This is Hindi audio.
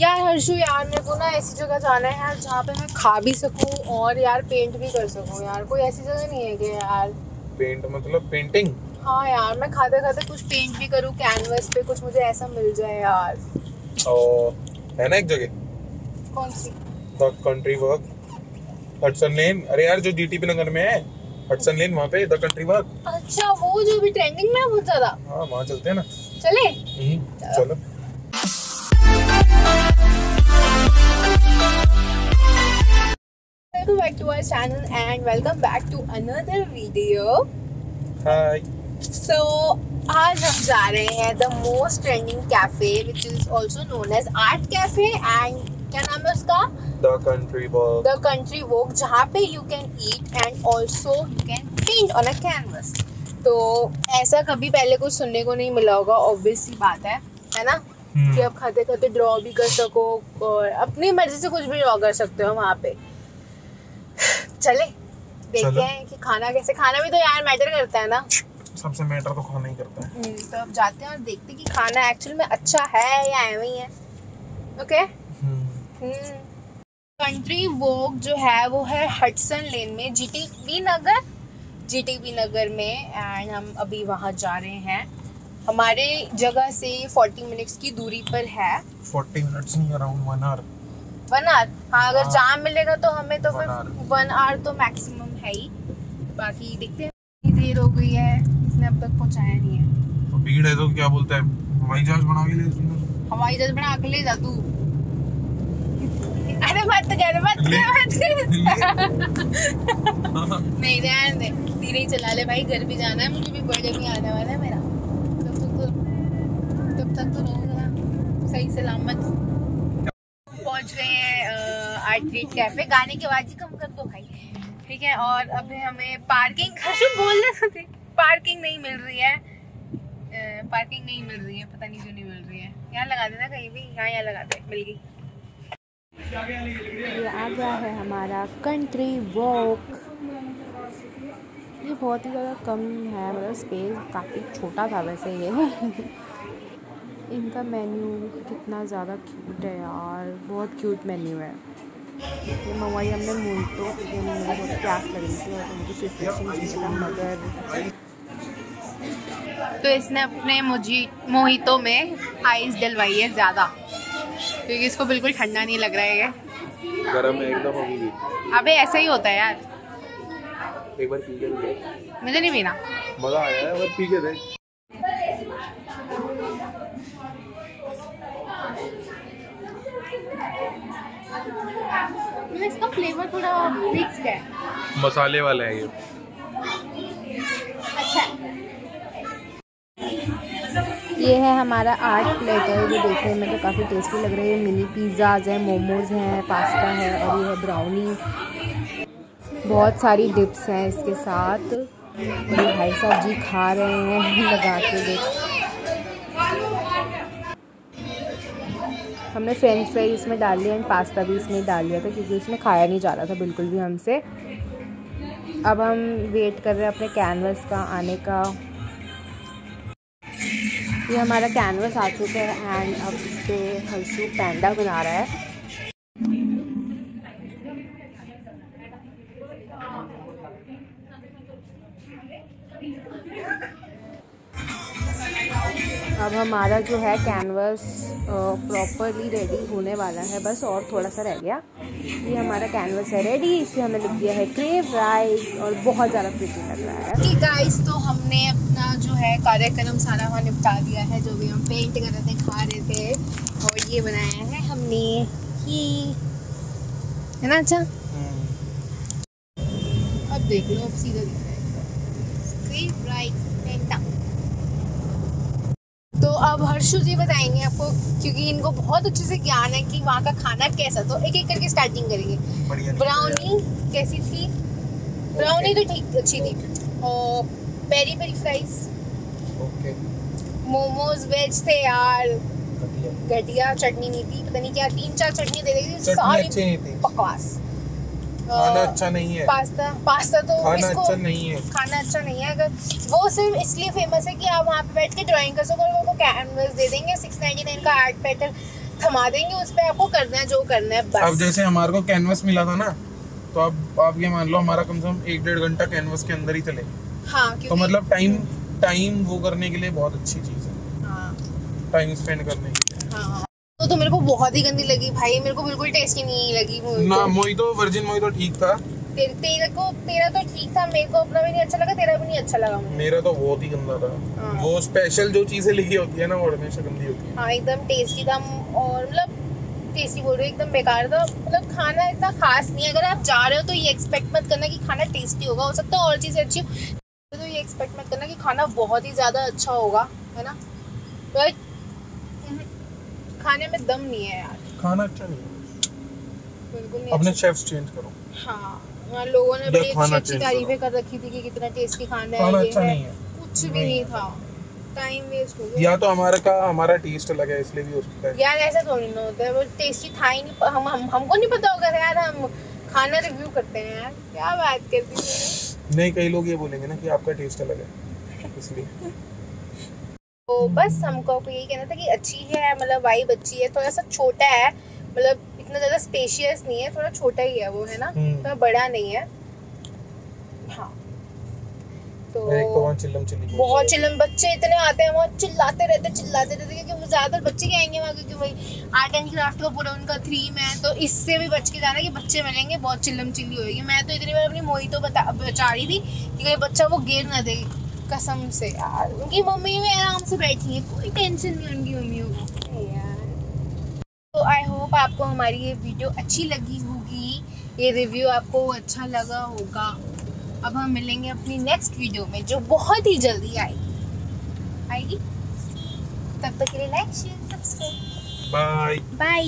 यार हर्षु यार मेरे को ना ऐसी जगह जाना है यार जहाँ पे मैं खा भी सकूँ और यार पेंट भी कर सकूँ यार। कोई ऐसी जगह नहीं है कि यार? पेंट मतलब पेंटिंग हाँ यार मैं खाते खाते कुछ पेंट भी करूँ कैनवस पे कुछ मुझे ऐसा मिल जाए यार। और है ना एक जगह? कौन सी? The country work Hudson lane अरे यार जो जीटीपी नगर में है हडसन लेन वहाँ पे द कंट्री वर्क अच्छा वो जो भी ट्रेंडिंग में है बहुत ज़्यादा। हाँ वहाँ चलते हैं ना। चले? हम्म, चलो। Welcome back to our channel and welcome back to another video. Hi So आज हम जा रहे हैं the most trending cafe which is also known as art cafe and क्या नाम है उसका? The country work the country walk जहाँ पे you can eat and also you can paint on a canvas तो ऐसा कभी पहले कुछ सुनने को नहीं मिला होगा ऑब्वियस सी बात है है ना? हम्म। कि आप खाते खाते ड्रॉ भी कर सको और अपनी मर्ज़ी से कुछ भी ड्रॉ कर सकते हो वहाँ पे। चले देखते हैं कि खाना कैसे खाना भी तो यार मैटर करता है ना। सबसे मैटर तो खाना ही करता है। हम्म, तो अब जाते हैं और देखते हैं कि खाना एक्चुअल में अच्छा है या एवं ही है। ओके कंट्री वोक जो है वो है हडसन लेन में जीटीबी नगर। जीटीबी नगर में एंड हम अभी वहाँ जा रहे हैं। हमारे जगह से 40 मिनट्स की दूरी पर है। 40 मिनट्स नहीं around one hour one hour. हाँ अगर हाँ। जाम मिलेगा तो हमें तो फिर वन आवर तो मैक्सिमम है ही। बाकी देखते हैं देर हो गई है इसने अब तक पहुँचाया नहीं है। तो भीड़ है तो क्या बोलते हैं? हवाई जहाज़ बना के ले हवाई जहाज़ बना के ले जा तू। अरे मत कर मत। कर मत कर। नहीं रहने दे। धीरे ही चला ले भाई घर भी जाना है मुझे भी बर्थडे भी आने वाला है मेरा। तब तक तो तब तक तो रहूँगा। सही सलामत। पहुँच गए हैं आर्ट ग्रेट कैफ़े। गाने की आवाज़ ही कम कर दो भाई। ठीक है और अभी हमें पार्किंग बोल रहे थे पार्किंग नहीं मिल रही है। पार्किंग नहीं मिल रही है पता नहीं क्यों नहीं मिल रही है। यहाँ लगा देना कहीं भी। यहाँ यहाँ लगा दे मिल गई। ये आ गया है हमारा कंट्री वॉक ये बहुत ही ज़्यादा कम है मतलब स्पेस काफ़ी छोटा था वैसे ये। इनका मेन्यू कितना ज़्यादा क्यूट है यार। बहुत क्यूट मेन्यू है। ये मंगवाई हमने मूल तो मुझे बहुत प्यास लग रही थी और मुझे सिचुएशन चाहिए मगर तो इसने अपने मुझी मोहितों में आइस डलवाई है ज़्यादा। क्योंकि इसको बिल्कुल ठंडा नहीं लग रहा है ये। गरम है एकदम अभी अबे ऐसा ही होता है यार। एक बार पी के तो देख। मुझे नहीं पीना। मज़ा आया है पी के देख। फ्लेवर थोड़ा मिक्स्ड है। मसाले वाला है ये। अच्छा। ये है हमारा आर्ट प्लेटर जो देखने में तो काफ़ी टेस्टी लग रहा है। मिनी पिज़्ज़ाज हैं मोमोज हैं पास्ता है और ये है ब्राउनी बहुत सारी डिप्स हैं इसके साथ। और भाई साहब जी खा रहे हैं लगा के देख। हमने फ्रेंच फ्राई इसमें डाल लिया एंड पास्ता भी इसमें डाल लिया था, क्योंकि इसमें खाया नहीं जा रहा था बिल्कुल भी हमसे। अब हम वेट कर रहे हैं अपने कैनवस का आने का। ये हमारा कैनवस आ चुका है एंड अब इस हल्सू हर्षू पैंडा बना रहा है। अब हमारा जो है कैनवस प्रॉपरली रेडी होने वाला है। बस और थोड़ा सा रह गया। ये हमारा कैनवस है रेडी इस हमने लिख दिया है क्रेव राइस और बहुत ज़्यादा प्रिटी लग रहा है। कि गाइस तो हमने अपना जो है कार्यक्रम सारा वहाँ निपटा दिया है जो भी हम पेंट कर रहे थे खा रहे थे और ये बनाया है हमने ही। है ना अच्छा? अब देख लो अब सीधा दिख रहा है। क्रेव राइस अब हर्षु जी बताएँगे आपको क्योंकि इनको बहुत अच्छे से ज्ञान है कि वहाँ का खाना कैसा तो एक एक करके स्टार्टिंग करेंगे। ब्राउनी कैसी थी? ब्राउनी तो ठीक अच्छी थी। और peri peri fries momos veg थे यार। घटिया। चटनी नहीं थी पता नहीं क्या तीन चार चटनी दे रही थी सारी बकवास। खाना अच्छा नहीं है। पास्ता पास्ता तो खाना इसको अच्छा नहीं है। खाना अच्छा नहीं है अगर वो सिर्फ़ इसलिए फ़ेमस है कि आप वहाँ पे बैठ के ड्राइंग कर सको और वो आपको कैनवस दे देंगे सिक्स नाइन्टी नाइन का आर्ट पेटल थमा देंगे उस पे आपको करना है जो करना है बस। अब जैसे हमारे को कैनवस मिला था ना तो अब आप ये मान लो हमारा कम से कम एक डेढ़ घंटा कैनवस के अंदर ही चले। हाँ तो मतलब टाइम टाइम वो करने के लिए बहुत अच्छी चीज़ है। हाँ। टाइम स्पेंड करने के लिए। हाँ। तो, तो मेरे को बहुत ही गंदी लगी भाई मेरे को बिल्कुल टेस्टी नहीं लगी ना मोई तो वर्जिन मोई तो ठीक था। तेरे तेरे को तेरा तो ठीक था मेरे को अपना भी नहीं अच्छा लगा तेरा भी नहीं अच्छा लगा मुझे। मेरा तो बहुत ही गंदा था। हाँ। वो स्पेशल जो चीज़ें लिखी होती है ना वो हमेशा गंदी होती है। हाँ एकदम टेस्टी था और मतलब टेस्टी बोल रही एकदम बेकार था। मतलब खाना इतना खास नहीं अगर आप जा रहे हो तो ये एक्सपेक्ट मत करना कि खाना टेस्टी होगा। हो सकता है और चीज़ें अच्छी हो तो ये एक्सपेक्ट मत करना कि खाना बहुत ही ज़्यादा अच्छा होगा है ना? बट खाने में दम नहीं है यार। खाना अच्छा नहीं है। बिल्कुल नहीं अपने अच्छा। शेफ्स चेंज करो। हाँ वहाँ लोगों ने बड़ी अच्छी अच्छी तारीफें कर। रखी थी कि कितना टेस्टी खाना है खाना अच्छा नहीं है। कुछ भी नहीं था। टाइम वेस्ट हो गया। या तो हमारा का हमारा टेस्ट अलग है इसलिए भी हो सकता है। यार ऐसा थोड़ी ना होता है। वो टेस्टी था ही नहीं हम, हम हमको नहीं पता होगा यार हम खाना रिव्यू करते हैं यार। क्या बात करती है। नहीं कई लोग ये बोलेंगे ना कि आपका टेस्ट अलग है इसलिए। तो बस हमको आपको यही कहना था कि अच्छी है मतलब वाइब अच्छी है थोड़ा सा छोटा है मतलब इतना ज़्यादा स्पेशियस नहीं है थोड़ा छोटा ही है वो है ना। तो बड़ा नहीं है। हाँ। तो चिल्लम चिल्ली बहुत चिल्लम बच्चे इतने आते हैं वहाँ चिल्लाते रहते चिल्लाते रहते क्योंकि वो ज़्यादातर बच्चे के आएँगे वहाँ क्योंकि भाई आर्ट एंड क्राफ्ट का पूरा उनका थीम है तो इससे भी बच के जाना कि बच्चे मिलेंगे बहुत चिल्लम चिल्ली होगी मैं तो इतनी बार अपनी मोही तो बता बचा रही थी कि कोई बच्चा वो गिर ना दे। कसम से यार। उनकी मम्मी भी आराम से बैठी है कोई टेंशन नहीं उनकी मम्मियों को। यार। तो आई होप आपको हमारी ये वीडियो अच्छी लगी होगी। ये रिव्यू आपको अच्छा लगा होगा। अब हम मिलेंगे अपनी नेक्स्ट वीडियो में जो बहुत ही जल्दी आएगी। आएगी? तब तक के लिए like share subscribe bye bye